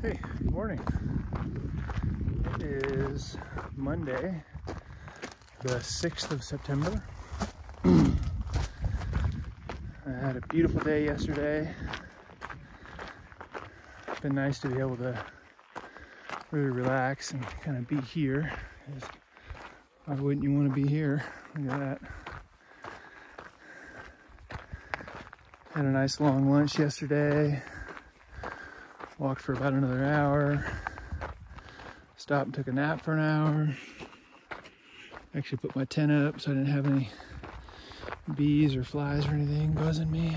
Hey, good morning. It is Monday, the 6th of September. I had a beautiful day yesterday. It's been nice to be able to really relax and kind of be here. Why wouldn't you want to be here? Look at that. Had a nice long lunch yesterday. Walked for about another hour. Stopped and took a nap for an hour. Actually put my tent up so I didn't have any bees or flies or anything buzzing me.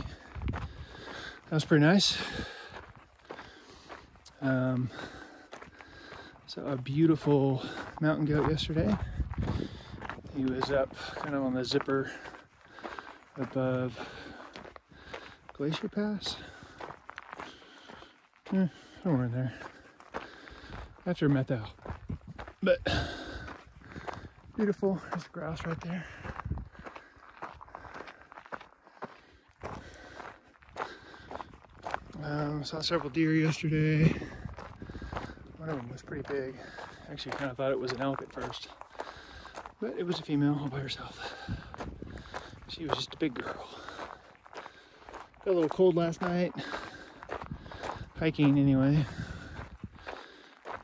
That was pretty nice. Um, a beautiful mountain goat yesterday. He was up kind of on the zipper above Glacier Pass. Eh, somewhere in there. After Methow. But beautiful. There's grouse right there. Um, saw several deer yesterday. One of them was pretty big. Actually, kind of thought it was an elk at first, but it was a female all by herself. She was just a big girl. Got a little cold last night, hiking anyway.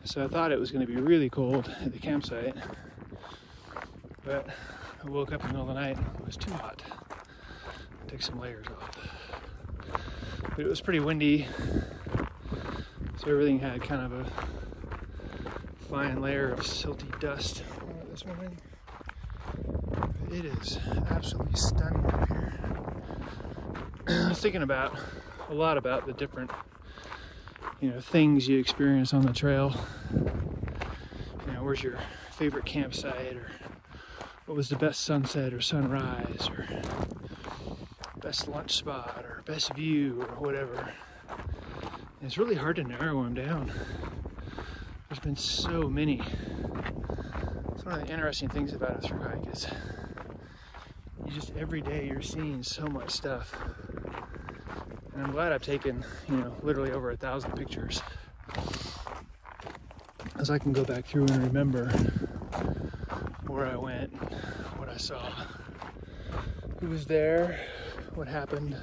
So I thought it was going to be really cold at the campsite, but I woke up in the middle of the night. It was too hot. Take some layers off. But it was pretty windy, so everything had kind of a fine layer of silty dust this morning. It is absolutely stunning up here. I was thinking about a lot about the different, you know, things you experience on the trail. You know, where's your favorite campsite, or what was the best sunset or sunrise, or best lunch spot, or best view, or whatever. It's really hard to narrow them down. There's been so many. It's one of the interesting things about a through hike is you just every day you're seeing so much stuff. And I'm glad I've taken, you know, literally over a thousand pictures. As I can go back through and remember where I went, what I saw, who was there, what happened,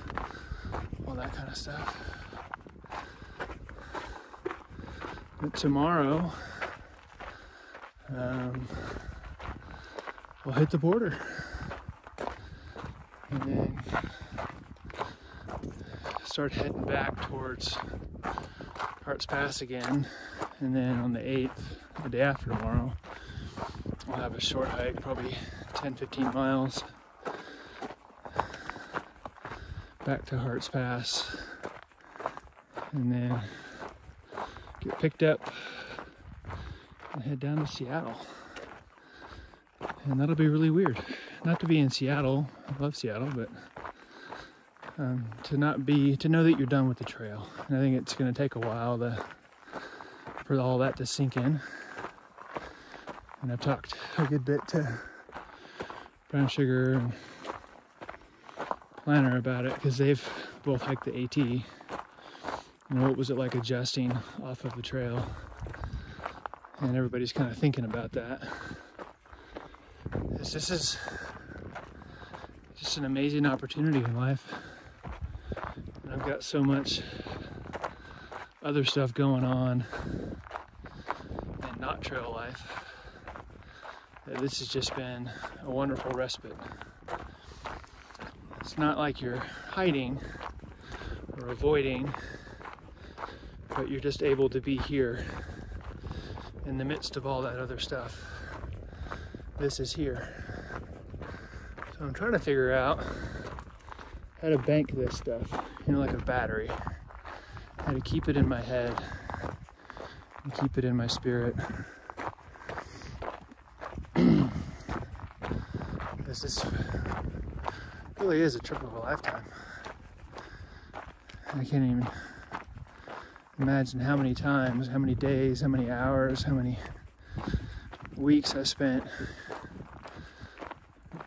all that kind of stuff. But tomorrow, um, we'll hit the border. And then start heading back towards Harts Pass again. And then on the 8th, the day after tomorrow, we'll have a short hike, probably 10 15 miles back to Harts Pass. And then get picked up and head down to Seattle. And that'll be really weird. Not to be in Seattle, I love Seattle, but um, to not be to know that you're done with the trail. And I think it's going to take a while to for all that to sink in. And I've talked a good bit to Brown Sugar and Planner about it because they've both hiked the AT. And what was it like adjusting off of the trail? And everybody's kind of thinking about that. This, this is just an amazing opportunity in life. I've got so much other stuff going on and not trail life. That this has just been a wonderful respite. It's not like you're hiding or avoiding, but you're just able to be here in the midst of all that other stuff. This is here. So I'm trying to figure out how to bank this stuff, you know, like a battery. I had to keep it in my head and keep it in my spirit. this is really is a trip of a lifetime. I can't even imagine how many times, how many days, how many hours, how many weeks I spent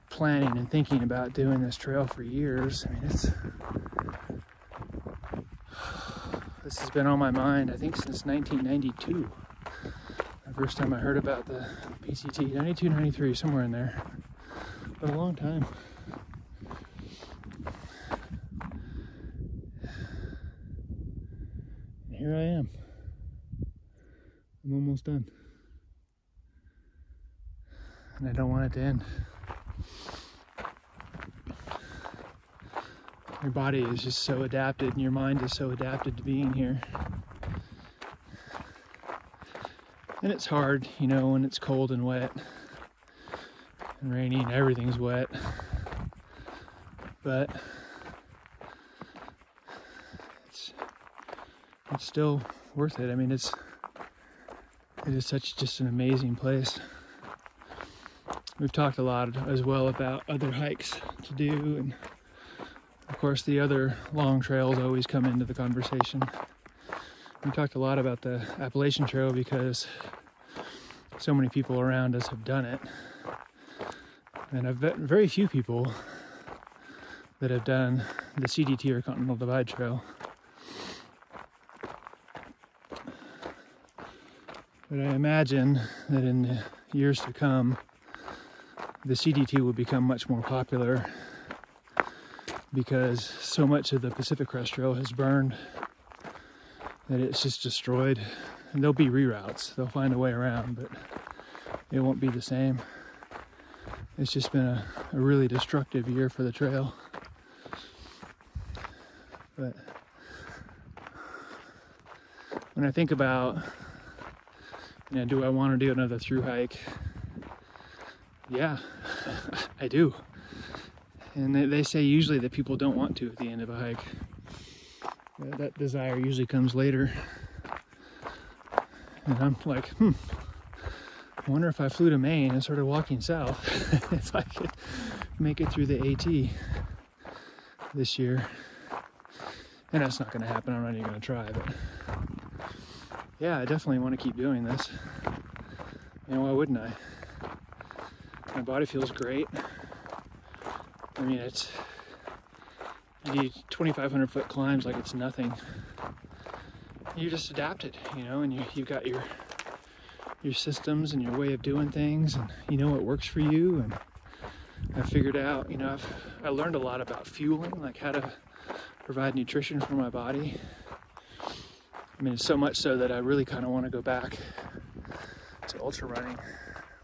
planning and thinking about doing this trail for years. I mean, it's This has been on my mind, I think, since 1992. The first time I heard about the PCT, 92, 93, somewhere in there. But a long time. Here I am. I'm almost done. And I don't want it to end. Your body is just so adapted and your mind is so adapted to being here. And it's hard, you know, when it's cold and wet and rainy and everything's wet. But it's it's still worth it. I mean, it's it is such just an amazing place. We've talked a lot as well about other hikes to do and of course, the other long trails always come into the conversation. We talked a lot about the Appalachian Trail because so many people around us have done it. And I've met very few people that have done the CDT or Continental Divide Trail. But I imagine that in the years to come, the CDT will become much more popular because so much of the Pacific Crest Trail has burned that it's just destroyed. And there'll be reroutes, they'll find a way around, but it won't be the same. It's just been a, a really destructive year for the trail. But when I think about, you know, do I want to do another through hike? Yeah, I do. And they, they say usually that people don't want to at the end of a hike. That, that desire usually comes later. And I'm like, hmm, I wonder if I flew to Maine and started walking south, if I could make it through the AT this year. And that's not going to happen. I'm not even going to try. But yeah, I definitely want to keep doing this. You know, why wouldn't I? My body feels great. I mean, it's you do 2,500 foot climbs like it's nothing. You're just adapted, you know, and you you've got your your systems and your way of doing things, and you know what works for you. And I figured out, you know, I've I learned a lot about fueling, like how to provide nutrition for my body. I mean, so much so that I really kind of want to go back to ultra running.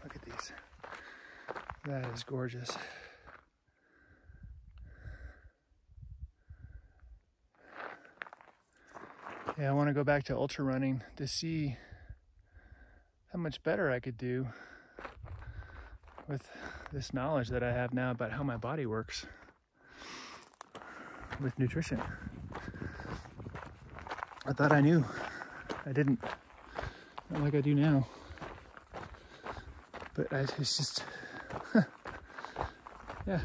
Look at these. That is gorgeous. Yeah, I want to go back to ultra running to see how much better I could do with this knowledge that I have now about how my body works with nutrition. I thought I knew. I didn't. Not like I do now. But I, it's just, yeah.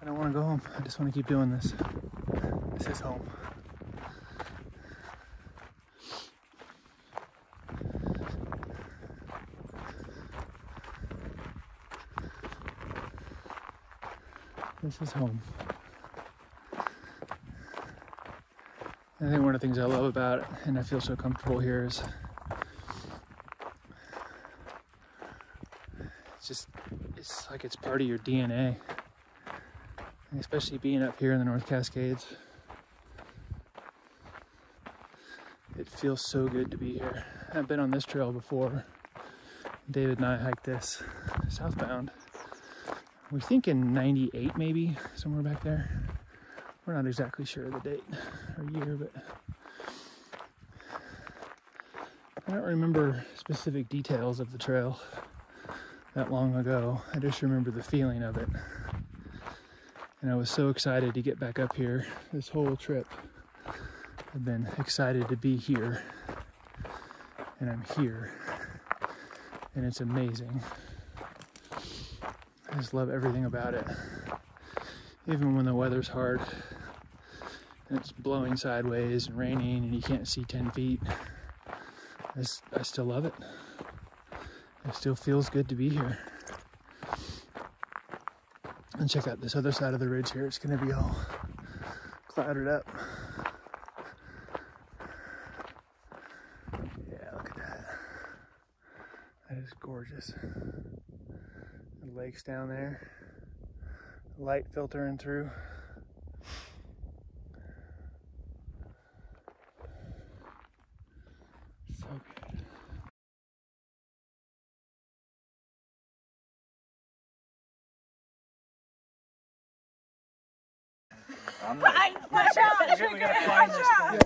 I don't want to go home. I just want to keep doing this. This is home. Is home. I think one of the things I love about it, and I feel so comfortable here, is it's just, it's like it's part of your DNA. And especially being up here in the North Cascades. It feels so good to be here. I've been on this trail before. David and I hiked this southbound we think in 98 maybe, somewhere back there. We're not exactly sure of the date or year, but I don't remember specific details of the trail that long ago. I just remember the feeling of it. And I was so excited to get back up here this whole trip. I've been excited to be here. And I'm here. And it's amazing. I just love everything about it. Even when the weather's hard and it's blowing sideways and raining and you can't see 10 feet, I, I still love it. It still feels good to be here. And check out this other side of the ridge here. It's going to be all clouded up. is gorgeous. The lake's down there. Light filtering through. So good. Fine, push up. We gotta find this thing.